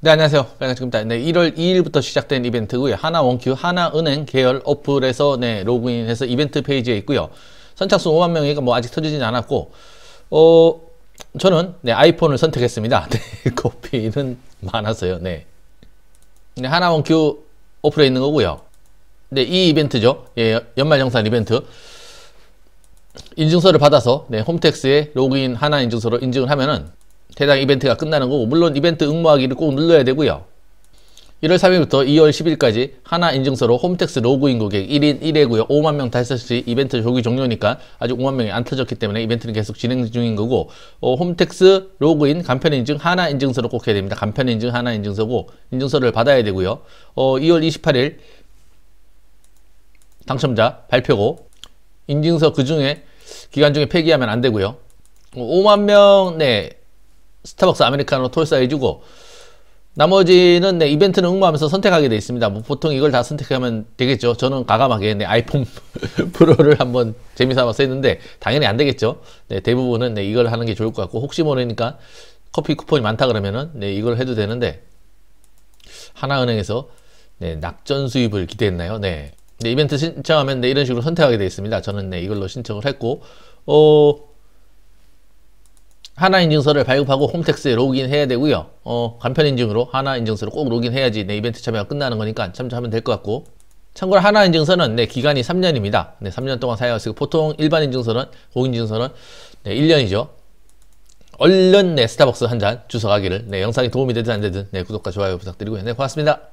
네, 안녕하세요. 빨간치입니다. 네, 1월 2일부터 시작된 이벤트고요. 하나원큐 하나은행 계열 어플에서 네, 로그인해서 이벤트 페이지에 있고요. 선착순 5만 명이가 뭐 아직 터지진 않았고, 어, 저는 네, 아이폰을 선택했습니다. 네, 코피는 많아서요. 네. 네, 하나원큐 어플에 있는 거고요. 네, 이 이벤트죠. 예, 연말정산 이벤트. 인증서를 받아서 네, 홈택스에 로그인 하나 인증서로 인증을 하면은 해당 이벤트가 끝나는 거고 물론 이벤트 응모하기를 꼭 눌러야 되고요. 1월 3일부터 2월 10일까지 하나 인증서로 홈택스 로그인 고객 1인 1회고요. 5만 명 달성 시 이벤트 조기 종료니까 아직 5만 명이 안 터졌기 때문에 이벤트는 계속 진행 중인 거고 어, 홈택스 로그인 간편 인증 하나 인증서로 꼭 해야 됩니다. 간편 인증 하나 인증서고 인증서를 받아야 되고요. 어, 2월 28일 당첨자 발표고 인증서 그 중에 기간 중에 폐기하면 안 되고요. 5만 명, 네, 스타벅스 아메리카노 톨사해주고 나머지는 네, 이벤트는 응모하면서 선택하게 되어 있습니다. 뭐 보통 이걸 다 선택하면 되겠죠. 저는 가감하게 네, 아이폰 프로를 한번 재미삼아서 했는데 당연히 안 되겠죠. 네, 대부분은 네, 이걸 하는 게 좋을 것 같고 혹시 모르니까 커피 쿠폰이 많다 그러면은 네, 이걸 해도 되는데 하나은행에서 네, 낙전 수입을 기대했나요? 네. 네, 이벤트 신청하면 네, 이런 식으로 선택하게 되어 있습니다. 저는 네, 이걸로 신청을 했고 어, 하나 인증서를 발급하고 홈택스에 로그인 해야 되고요. 어, 간편 인증으로 하나 인증서를 꼭 로그인 해야지 내 이벤트 참여가 끝나는 거니까 참조하면 될 것 같고. 참고로 하나 인증서는 네, 기간이 3년입니다. 네, 3년 동안 있고 보통 일반 인증서는 공인 인증서는 네, 1년이죠. 얼른 네, 스타벅스 한 잔 주워 가기를 네, 영상이 도움이 되든 안 되든 네, 구독과 좋아요 부탁드리고요. 네, 고맙습니다.